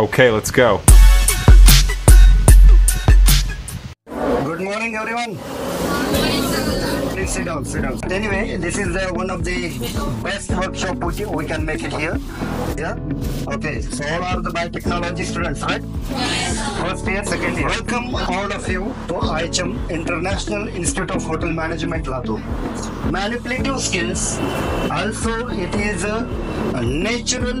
Okay, let's go. Good morning, everyone. Please sit down, sit down. Anyway, this is uh, one of the best workshop we, we can make it here. Yeah. Okay. So all are the biotechnology students, right? First year, second year. Welcome all of you to IHM International Institute of Hotel Management, Latur. Manipulative skills. Also, it is a, a natural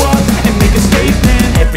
up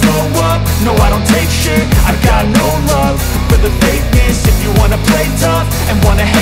slow up, no I don't take shit. I've got no love for the fakeness. If you wanna play tough and wanna hate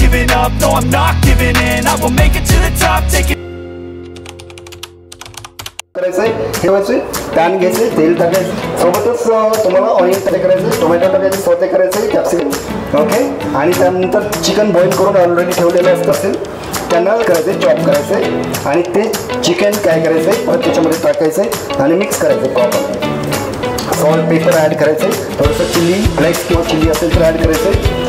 giving up, no, I'm not giving in. I will make it to the top, take it. Chicken त्यांना करायचे chop करायचे आणि chicken काय करायचं mix करायचं proper salt pepper add करायचं थोडंसं chilli flakes chilli असेल तर